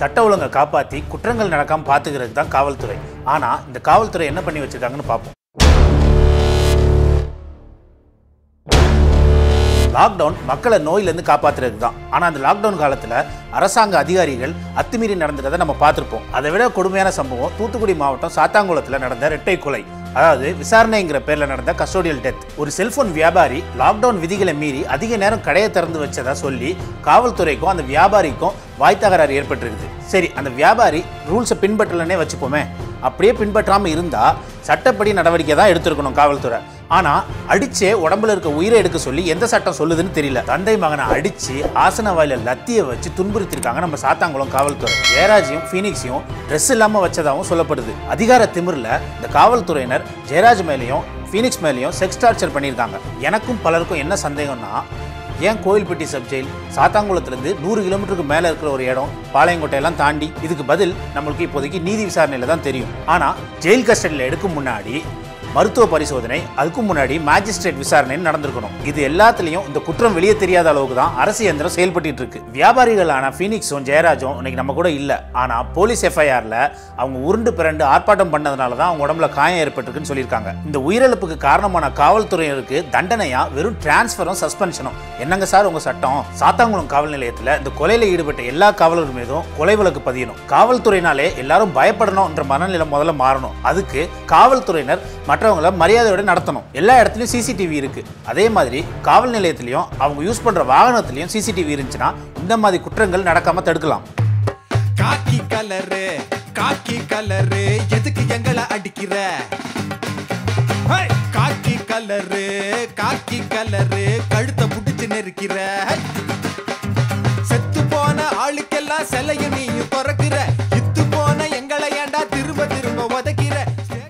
சட்ட ஒழுங்கை காப்பாற்றி குற்றங்கள் நடக்காமல் பார்த்துக்கிறது தான் காவல்துறை. ஆனால் இந்த காவல்துறை என்ன பண்ணி வச்சிருக்காங்கன்னு பார்ப்போம் லாக்டவுன் மக்களை நோயிலேருந்து காப்பாற்றுறது தான். ஆனால் அந்த லாக்டவுன் காலத்தில் அரசாங்க அதிகாரிகள் அத்துமீறி நடந்ததை நம்ம பார்த்துருப்போம். அதை விட கொடுமையான சம்பவம் தூத்துக்குடி மாவட்டம் சாத்தாங்குளத்தில் நடந்த இரட்டை கொலை. அதாவது விசாரணைங்கிற பேரில் நடந்த கஸ்டோடியல் டெத் ஒரு செல்போன் வியாபாரி லாக்டவுன் விதிகளை மீறி அதிக நேரம் கடையை திறந்து வச்சதா சொல்லி காவல்துறைக்கும் அந்த வியாபாரிக்கும் வாய் தகராறு ஏற்பட்டிருக்குது. சரி அந்த வியாபாரி ரூல்ஸை பின்பற்றலன்னே வச்சுப்போமே. அப்படியே பின்பற்றாமல் இருந்தால் சட்டப்படி நடவடிக்கை தான் எடுத்திருக்கணும் காவல்துறை. ஆனா அடிச்சே உடம்புல இருக்க உயிரை எடுக்க சொல்லி எந்த சட்டம் சொல்லுதுன்னு தெரியல. தந்தை மகனை அடிச்சு ஆசன வாயில லத்திய வச்சு துன்புறுத்திருக்காங்க நம்ம சாத்தாங்குளம் காவல்துறை. ஜெயராஜையும் ஃபீனிக்ஸையும் ட்ரெஸ் இல்லாம வச்சதாகவும் சொல்லப்படுது. அதிகார திமிர்ல இந்த காவல்துறையினர் ஜெயராஜ் மேலேயும் ஃபீனிக்ஸ் மேலேயும் செக்ஸ் டார்ச்சர் பண்ணியிருக்காங்க. எனக்கும் பலருக்கும் என்ன சந்தேகம்னா ஏன் கோயில்பட்டி சப் ஜெயில் சாத்தாங்குளத்துலேருந்து நூறு கிலோமீட்டருக்கு மேலே இருக்கிற ஒரு இடம் பாளையங்கோட்டையெல்லாம் தாண்டி இதுக்கு பதில் நம்மளுக்கு இப்போதைக்கு நீதி விசாரணையில் தான் தெரியும். ஆனால் ஜெயில் கஸ்டடியில் எடுக்கும் முன்னாடி மருத்துவ பரிசோதனை அதுக்கும் முன்னாடி மேஜிஸ்ட்ரேட் விசாரணை நடந்திருக்கணும். இது எல்லாத்துலயும் இந்த குற்றம் வெளியே தெரியாத அளவுக்கு தான் அரசு இயந்திரம் செயல்பட்டு இருக்கு. வியாபாரிகளான ஃபீனிக்ஸும் ஜெயராஜும் இன்னைக்கு நம்ம கூட இல்ல. ஆனா போலீஸ் எஃப்ஐஆர்ல அவங்க உருண்டு பிறண்டு ஆர்ப்பாட்டம் பண்ணதுனால தான் அவங்க உடம்புல காயம் ஏற்பட்டிருக்குன்னு சொல்லியிருக்காங்க. இந்த உயிரிழப்புக்கு காரணமான காவல்துறையினருக்கு தண்டனையா வெறும் டிரான்ஸ்ஃபரும் சஸ்பென்ஷனும் என்னங்க சார் உங்க சட்டம்? சாத்தாங்குளம் காவல் நிலையத்துல இந்த கொலையில ஈடுபட்ட எல்லா காவலர் மீதும் கொலை வழக்கு பதியணும். காவல்துறையினாலே எல்லாரும் பயப்படணும்ன்ற மனநிலை முதல்ல மாறணும். அதுக்கு காவல்துறையினர் மற்றவங்களை மரியாதையோட நடத்தணும். எல்லா இடத்துலையும் சிசிடிவி இருக்கு. அதே மாதிரி காவல் நிலையத்திலையும் அவங்க யூஸ் பண்ற வாகனத்திலையும் சிசிடிவி இருந்துச்சுன்னா இந்த மாதிரி குற்றங்கள் நடக்காம தடுக்கலாம். காக்கி கலரு காக்கி கலரு எதுக்கு எங்களை அடிக்கிற? காக்கி கலரு காக்கி கலரு கழுத்தை புடிச்சு நெருக்கிற. செத்து போன ஆளுக்கெல்லாம் சிலைய நீ